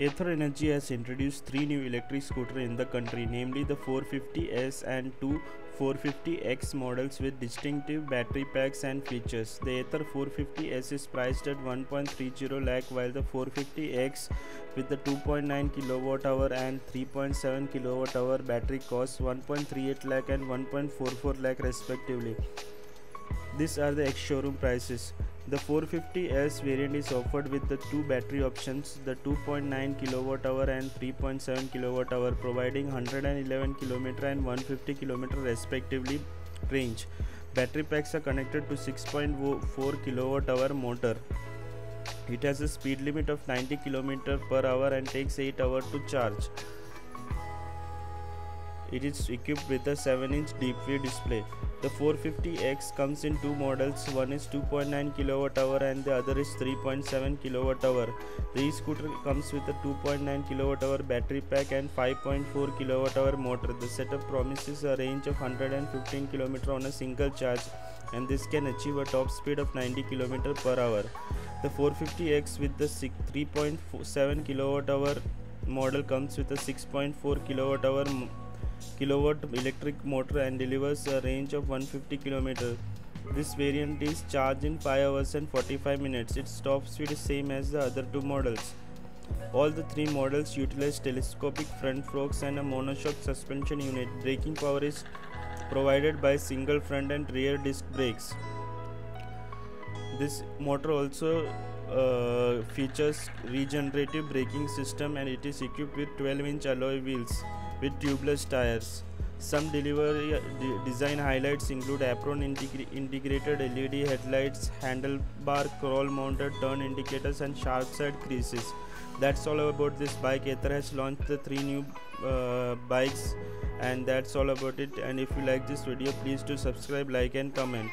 Ather Energy has introduced three new electric scooters in the country, namely the 450S and two 450X models with distinctive battery packs and features. The Ather 450S is priced at 1.30 lakh while the 450X with the 2.9 kilowatt hour and 3.7 kilowatt hour battery costs 1.38 lakh and 1.44 lakh respectively. These are the ex showroom prices. The 450S variant is offered with the two battery options, the 2.9 kWh and 3.7 kWh, providing 111 km and 150 km respectively range. Battery packs are connected to 6.4 kWh motor. It has a speed limit of 90 km per hour and takes 8 hours to charge. It is equipped with a 7-inch deep view display. The 450X comes in two models, one is 2.9 kWh and the other is 3.7 kWh. The e-scooter comes with a 2.9 kWh battery pack and 5.4 kWh motor. The setup promises a range of 115 km on a single charge and this can achieve a top speed of 90 km per hour. The 450X with the 3.7 kWh model comes with a 6.4 kWh kilowatt electric motor and delivers a range of 150 km. This variant is charged in 5 hours and 45 minutes. Its top speed is same as the other two models. All the three models utilize telescopic front forks and a monoshock suspension unit. Braking power is provided by single front and rear disc brakes. This motor also uh, features regenerative braking system and it is equipped with 12 inch alloy wheels with tubeless tires. Some delivery uh, design highlights include apron integr integrated LED headlights, handlebar crawl mounted turn indicators and sharp side creases. That's all about this bike. Ather has launched the three new uh, bikes and that's all about it and if you like this video please do subscribe like and comment